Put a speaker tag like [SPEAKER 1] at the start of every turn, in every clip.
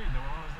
[SPEAKER 1] lead. No one else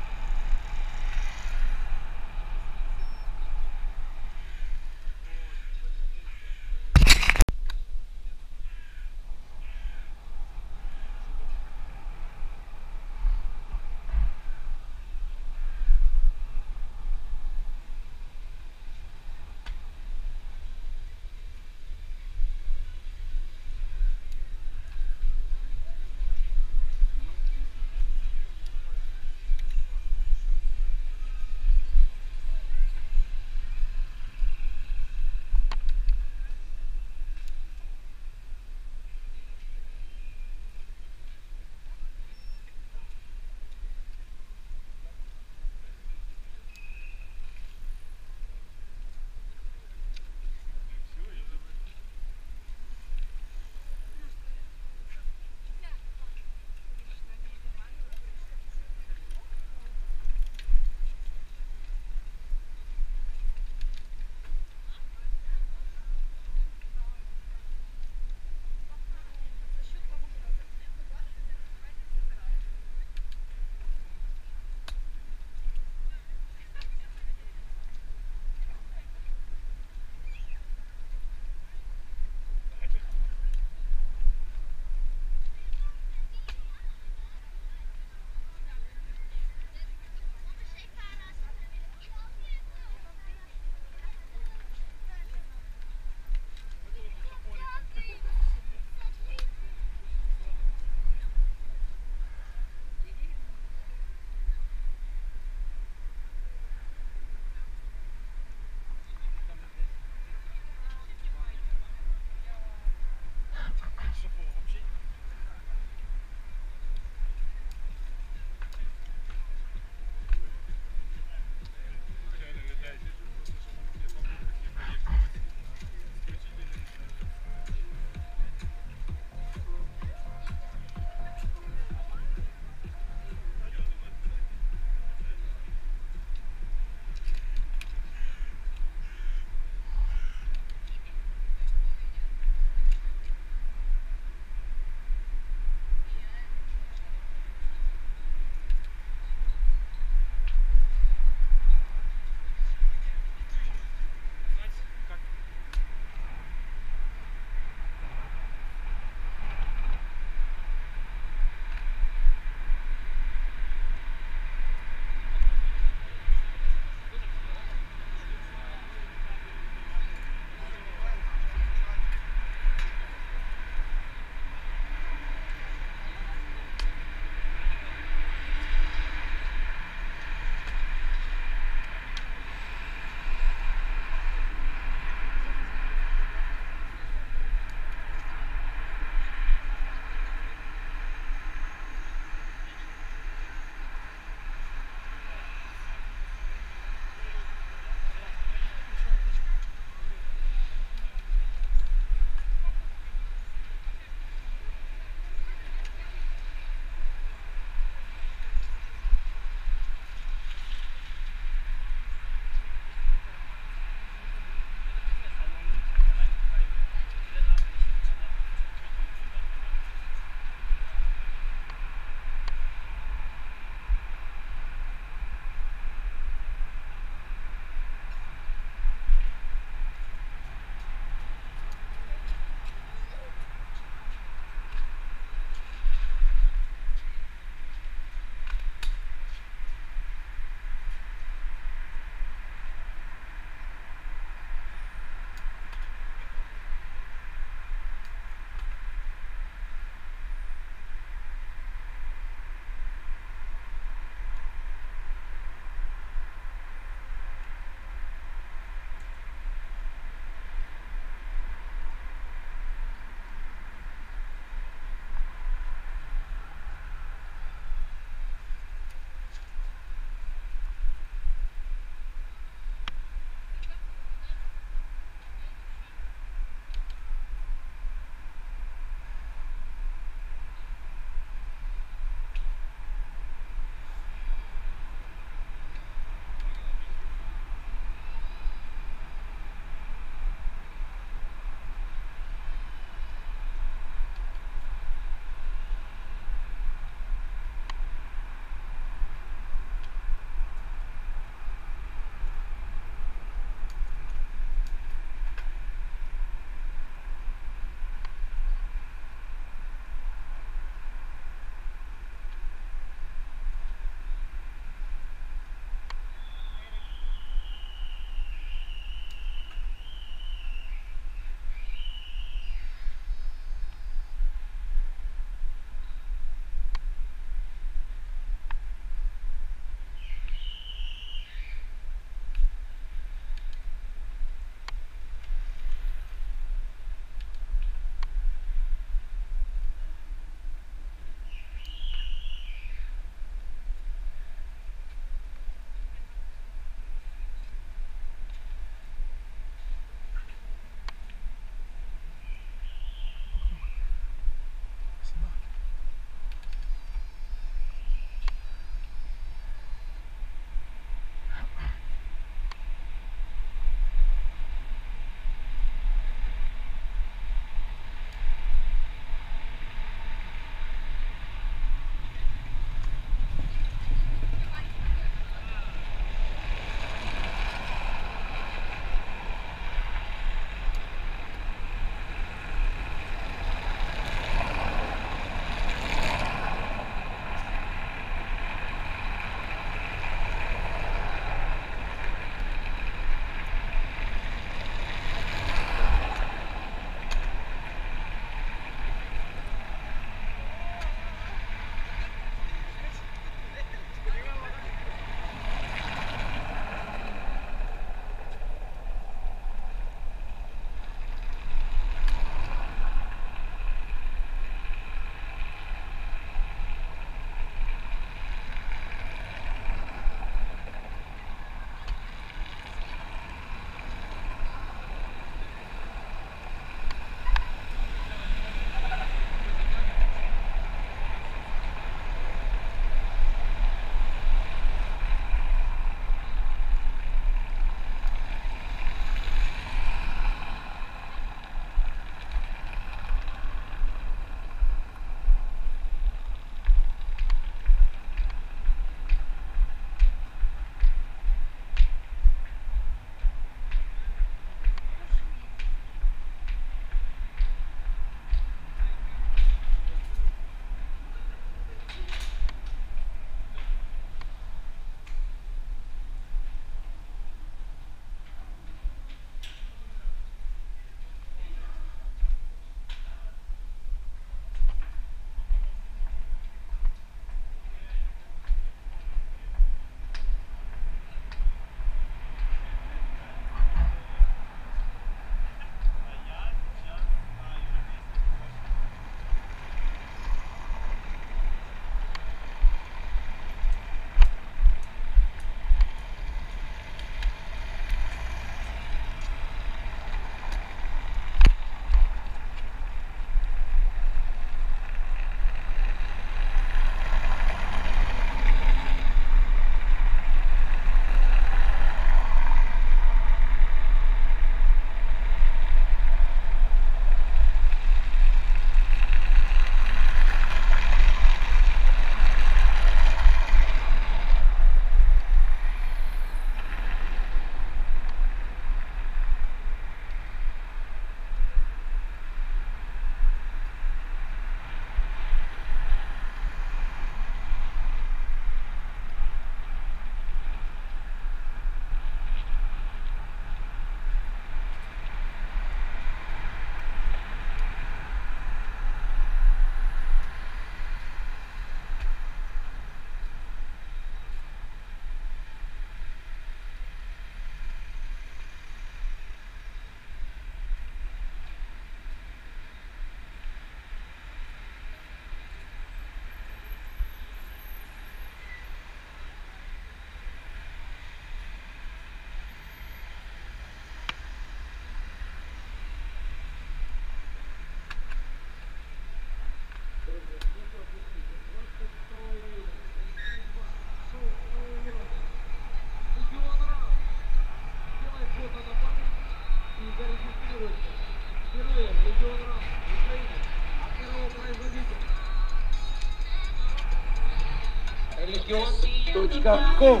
[SPEAKER 1] 時こう。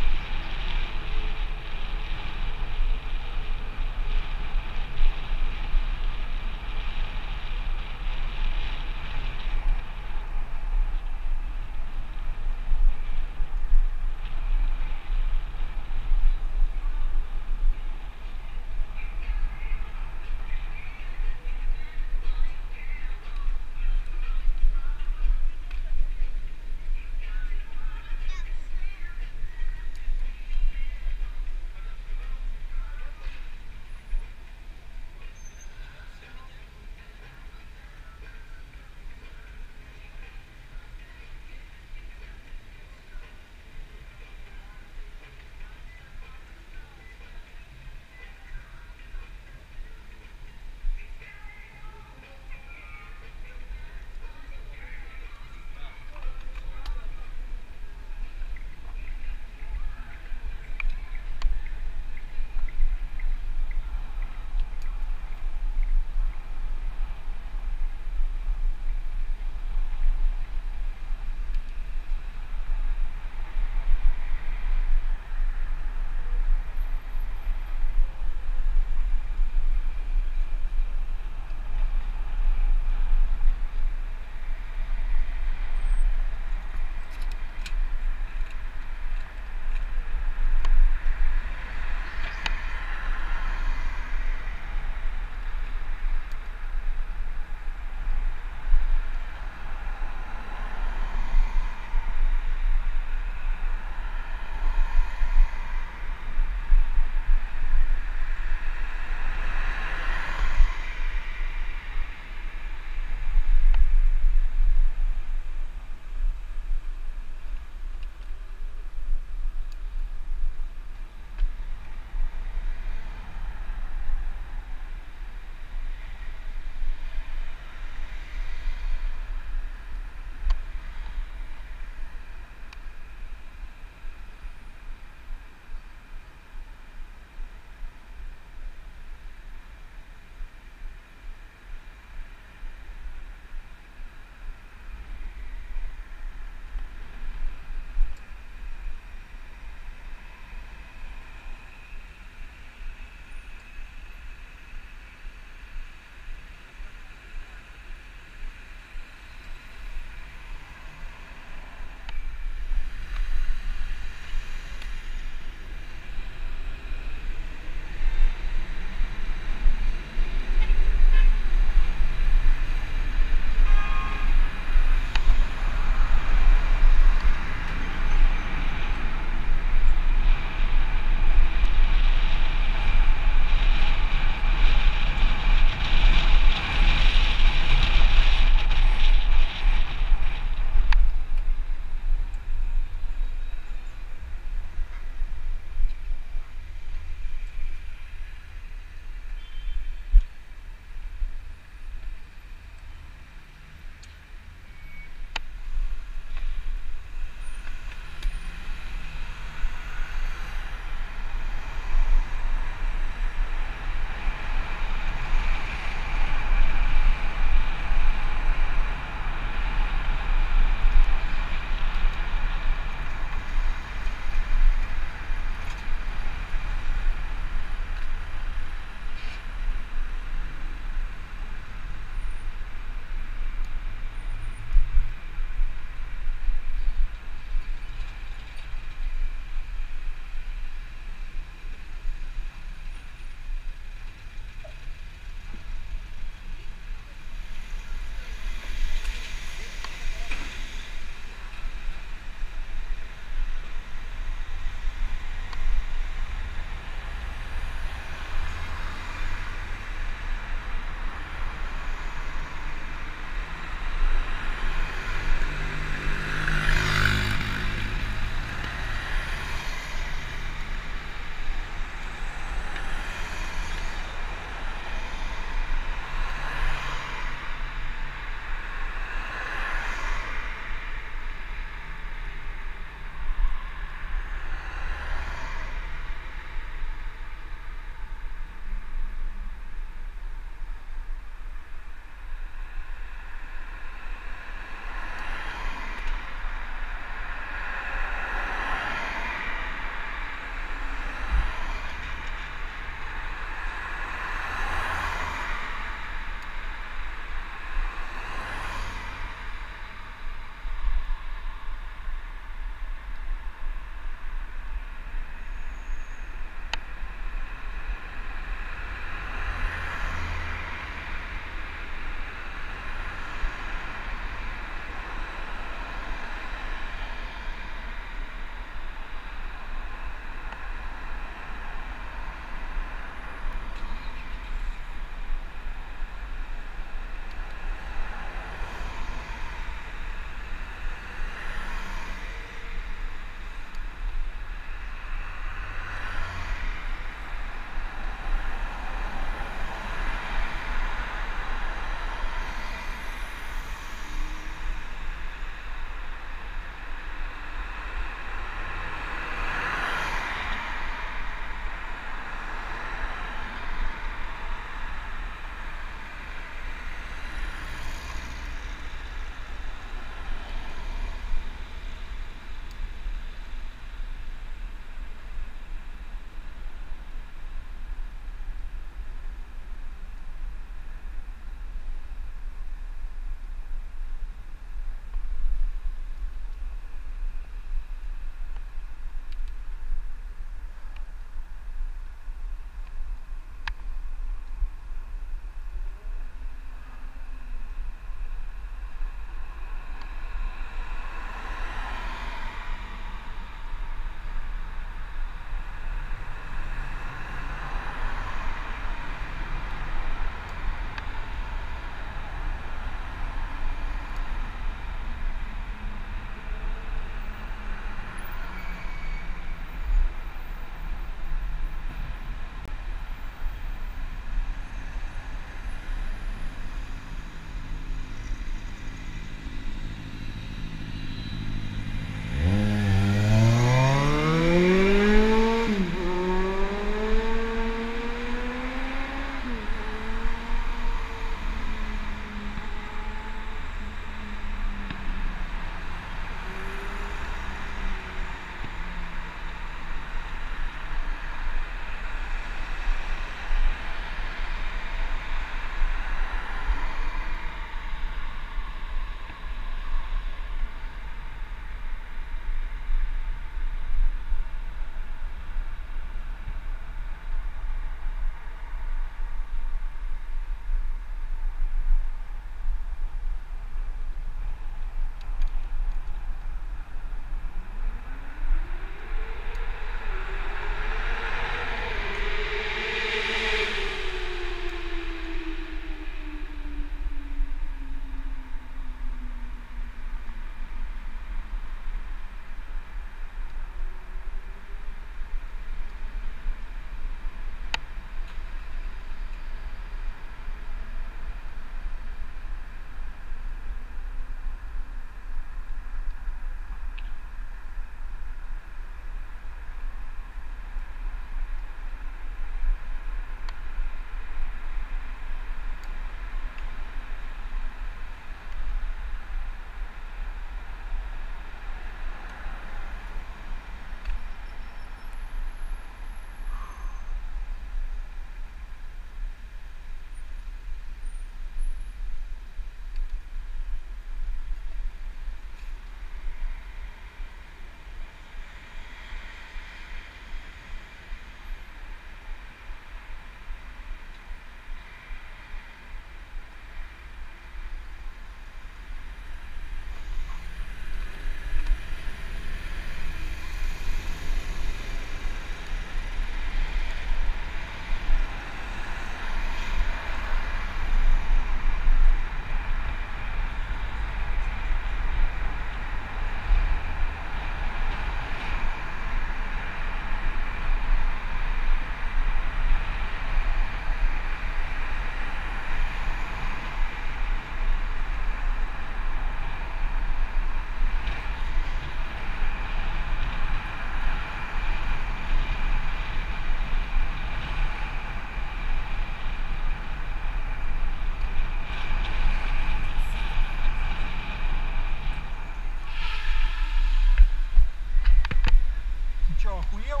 [SPEAKER 1] умел.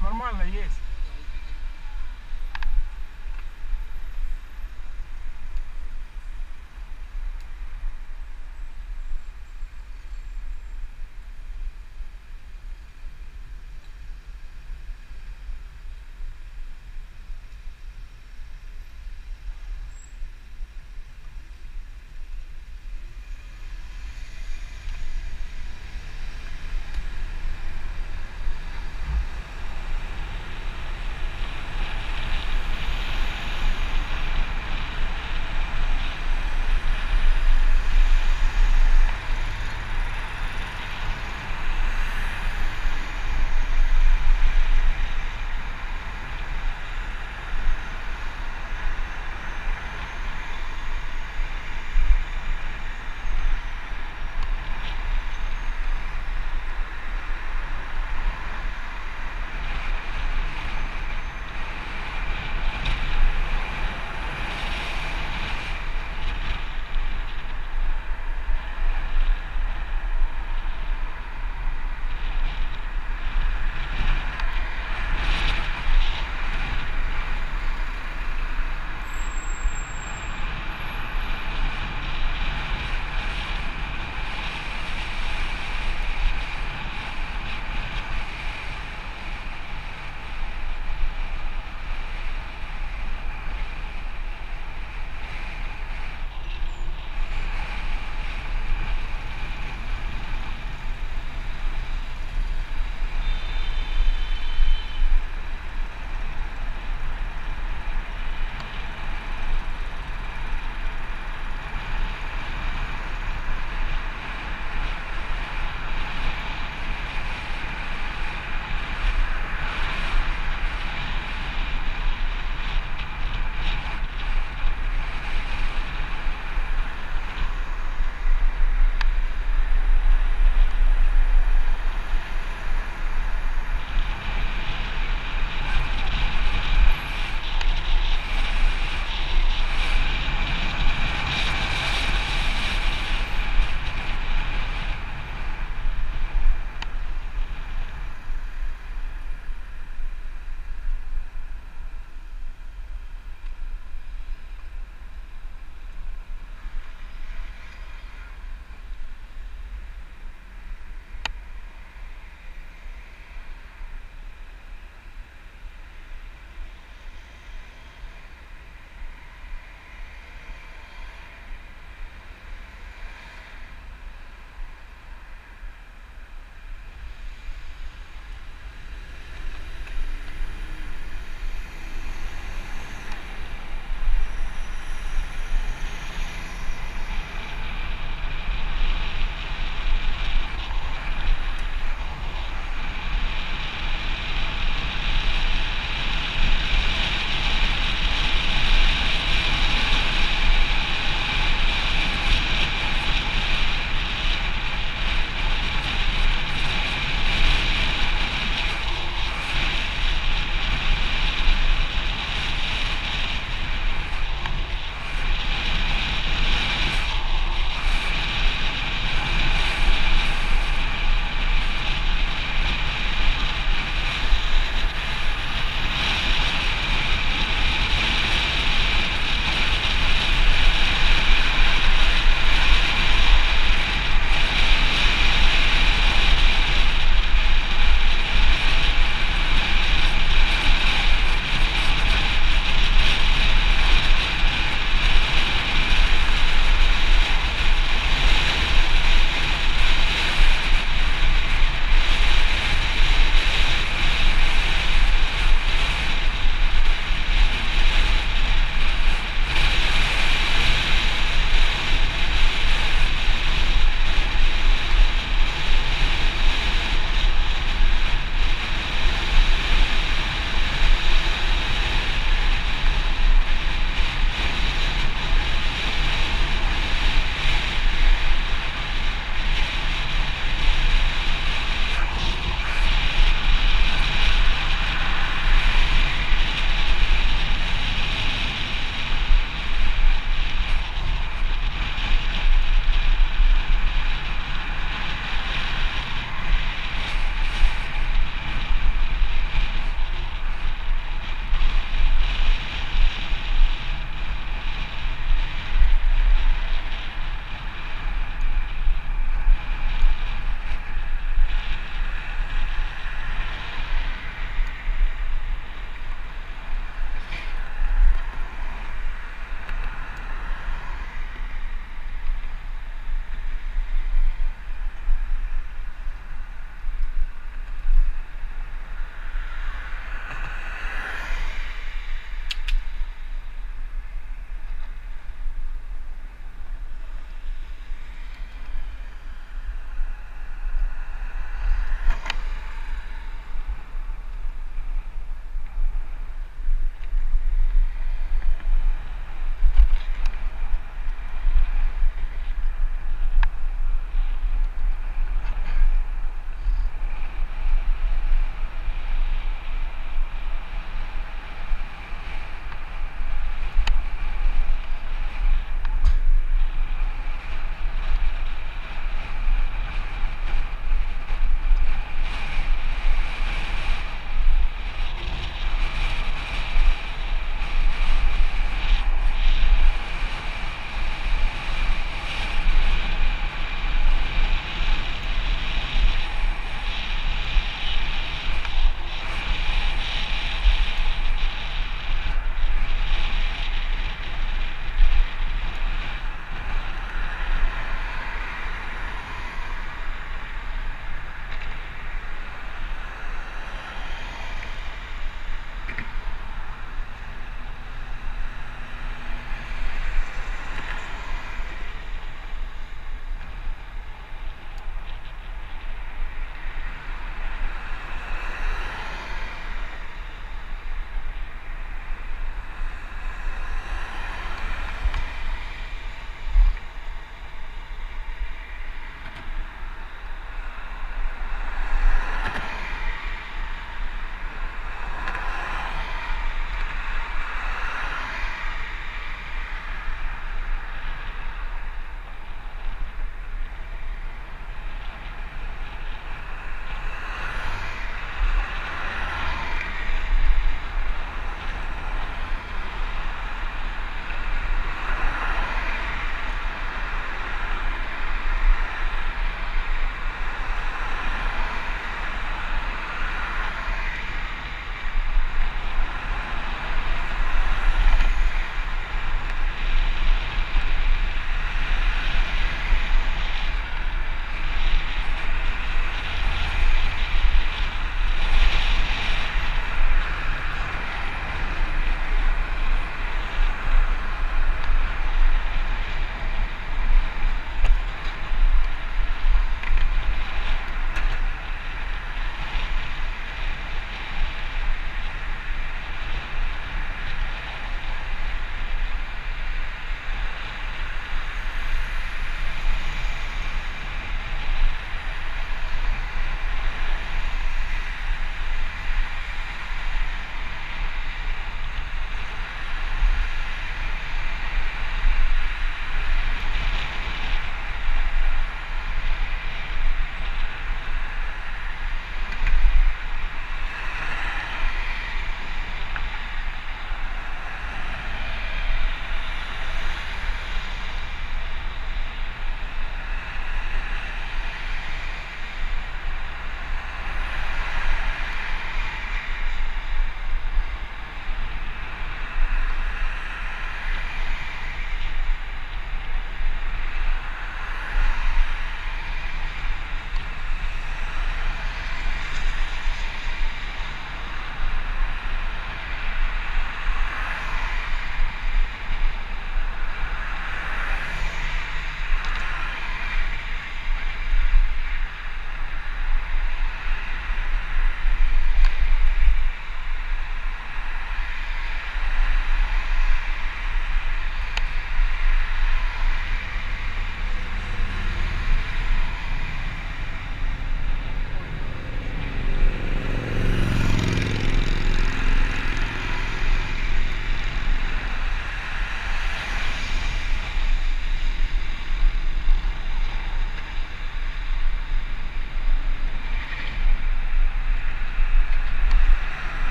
[SPEAKER 1] Нормально есть.